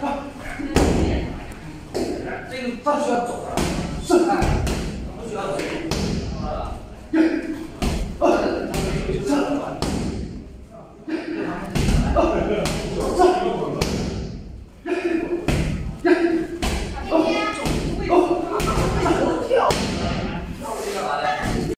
放，这个不需要走了，是啊，不需要走了，啊，这了。